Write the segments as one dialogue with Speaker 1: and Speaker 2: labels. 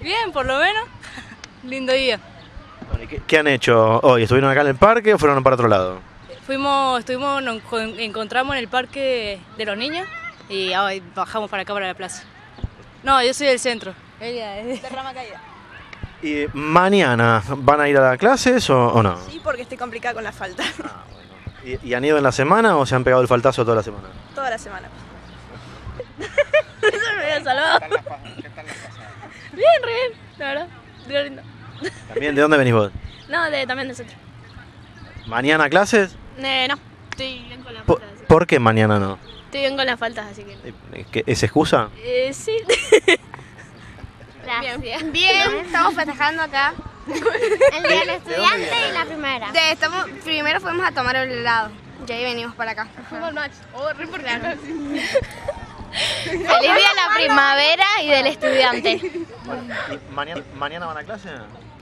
Speaker 1: Bien, por lo menos. Lindo día.
Speaker 2: Bueno, ¿y ¿Qué, qué han hecho hoy? ¿Estuvieron acá en el parque o fueron para otro lado?
Speaker 1: Fuimos, estuvimos, nos con- encontramos en el parque de los niños y ahora bajamos para acá para la plaza. No, yo soy del centro. Ella es de Rama Caída.
Speaker 2: ¿Y mañana van a ir a las clases o, o no?
Speaker 3: Sí, porque estoy complicada con la falta.
Speaker 2: ¿Y, y han ido en la semana o se han pegado el faltazo toda la semana?
Speaker 3: Toda la semana.
Speaker 1: Eso me había salvado. Bien, re bien, la verdad. Re lindo.
Speaker 2: ¿También de dónde venís vos?
Speaker 1: No, de, también del centro.
Speaker 2: ¿Mañana clases?
Speaker 1: Eh, no, estoy bien con las
Speaker 2: ¿Por,
Speaker 1: faltas. así-
Speaker 2: por qué mañana no?
Speaker 1: Estoy bien con las faltas, así que...
Speaker 2: Eh, ¿qué- ¿Es excusa?
Speaker 1: Eh, sí.
Speaker 4: Gracias. Bien, estamos festejando acá. El día del estudiante y la primera.
Speaker 5: De, estamos, primero fuimos a tomar el helado. Y ahí venimos para acá.
Speaker 4: Feliz día de la primavera y del estudiante.
Speaker 2: ¿Y mañana, ¿Mañana van a clase?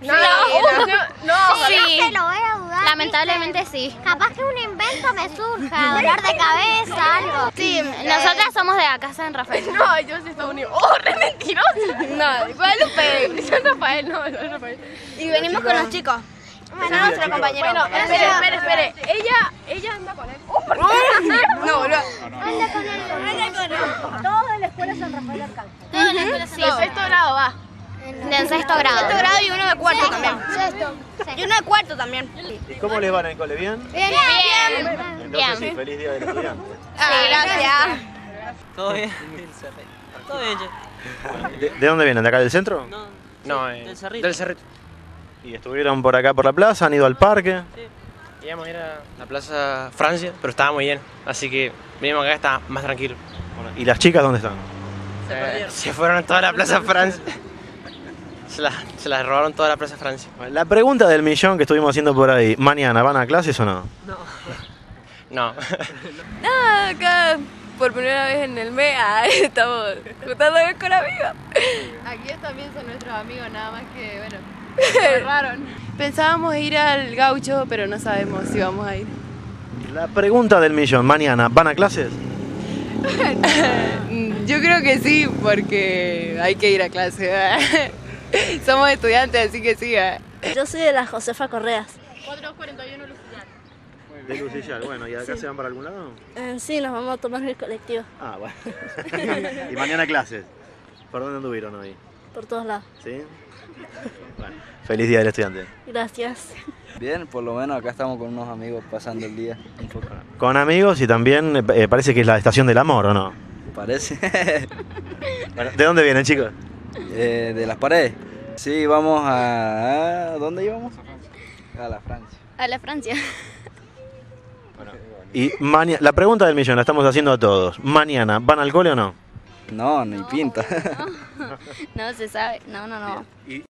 Speaker 4: No, no, no. Sí.
Speaker 5: Se lo voy a dudar.
Speaker 4: Lamentablemente sí.
Speaker 5: Capaz que un invento me surja, dolor de cabeza, algo.
Speaker 4: Sí, nosotras somos de acá, San Rafael.
Speaker 3: No, yo sí estoy unido. ¡Oh, re mentirosa! No, Guadalupe. Yo Rafael, no, yo Rafael.
Speaker 5: Y venimos con los chicos. Bueno, nuestro compañero.
Speaker 3: Bueno, espere, espere, espere. Ella, ella anda con él. ¡Oh, perdón! No, boludo.
Speaker 5: Anda con él. Anda con él. Todos de la escuela San Rafael Arcángel.
Speaker 4: Sí,
Speaker 3: De sexto grado va.
Speaker 4: de sexto grado.
Speaker 5: Sexto grado y uno de cuarto también. Sexto. Y uno de cuarto también.
Speaker 2: ¿Y cómo les va en el cole? ¿Bien?
Speaker 4: Bien,
Speaker 2: Entonces
Speaker 4: bien.
Speaker 2: sí, feliz día del estudiante.
Speaker 5: Ah, gracias.
Speaker 6: Todo bien. Todo bien, che.
Speaker 2: ¿De, de dónde vienen? ¿De acá del centro?
Speaker 6: No,
Speaker 7: No, eh,
Speaker 6: del Cerrito.
Speaker 7: del Cerrito.
Speaker 2: ¿Y estuvieron por acá por la plaza? ¿Han ido al parque?
Speaker 7: Íbamos a ir a la Plaza Francia, pero estaba muy lleno. Así que vinimos acá, está más tranquilo.
Speaker 2: Bueno, ¿Y las chicas dónde están?
Speaker 7: Eh, se fueron a toda la Plaza Francia. Se las, se las robaron toda la Plaza Francia.
Speaker 2: La pregunta del millón que estuvimos haciendo por ahí. ¿Mañana van a clases o no?
Speaker 7: No.
Speaker 1: Nada, acá por primera vez en el mes ah, estamos juntándonos con amigos.
Speaker 3: Aquí también son nuestros amigos, nada más que, bueno, se. Pensábamos ir al gaucho, pero no sabemos si vamos a ir.
Speaker 2: La pregunta del millón. ¿Mañana van a clases?
Speaker 3: Yo creo que sí, porque hay que ir a clase. Somos estudiantes, así que sí. ¿eh?
Speaker 5: Yo soy de la Josefa Correas.
Speaker 3: 441
Speaker 2: De Lucillal. Bueno, ¿y acá se van para algún lado?
Speaker 5: Eh, sí, nos vamos a tomar el colectivo
Speaker 2: Ah, bueno. ¿Y mañana clases? ¿Por dónde anduvieron hoy?
Speaker 5: por todos lados.
Speaker 2: ¿Sí? Bueno, feliz día del estudiante.
Speaker 5: Gracias.
Speaker 8: Bien, por lo menos acá estamos con unos amigos pasando el día. Un poco.
Speaker 2: Con amigos y también eh, parece que es la estación del amor, ¿o no?
Speaker 8: Parece.
Speaker 2: Bueno, ¿De dónde vienen, chicos?
Speaker 8: Eh, de las paredes. Sí, vamos a. ¿a ¿Dónde íbamos? A la Francia.
Speaker 4: A la Francia.
Speaker 2: Y mañana, la pregunta del millón la estamos haciendo a todos. ¿Mañana van al cole o no?
Speaker 8: No, ni pinta.
Speaker 4: No se sabe. No, no, no.
Speaker 2: Y